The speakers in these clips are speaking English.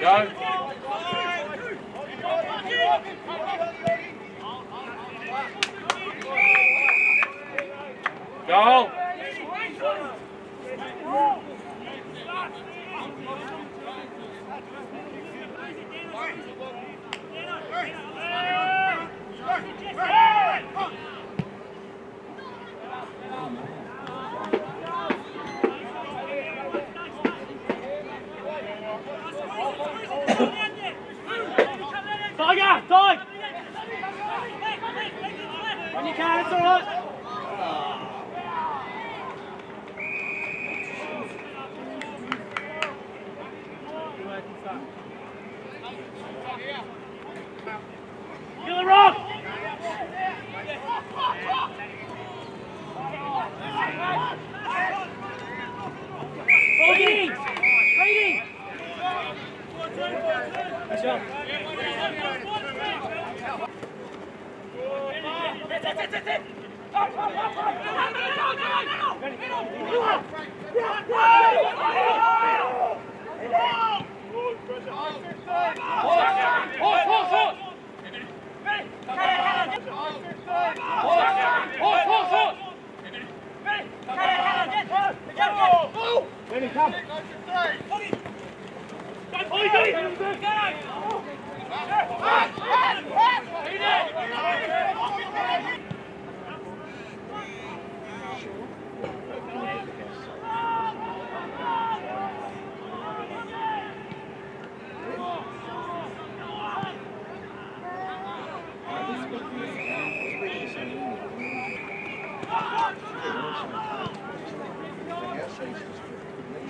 Go. Tig! Tolja! Tolj! Annyi kell, szólhat! Nice job. Horse, horse, horse. Ready, come.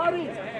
Murray!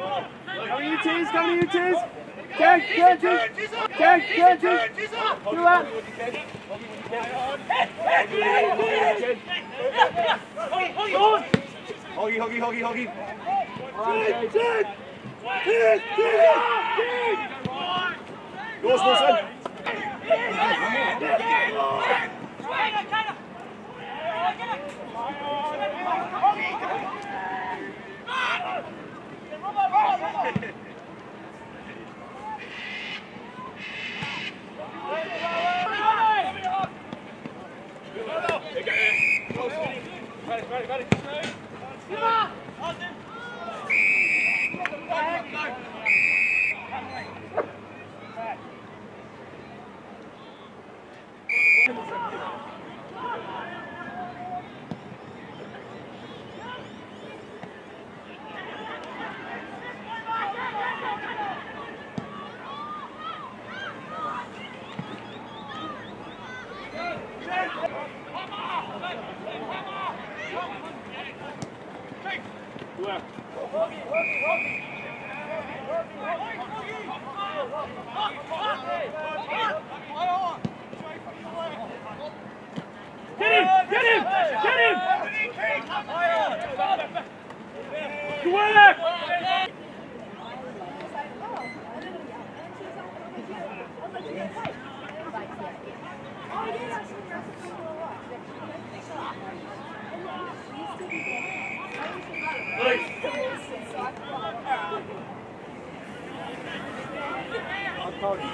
Come on, you tees, come on, you tees. Ken, Ken, tees. Ken, Ken, tees. Do that. Hoggy, hoggy, hoggy, hoggy. Ken, Ken. Ken, Ken, Ken. Yours, Wilson. Get him! Get him! Get him! Good work! I'll call you.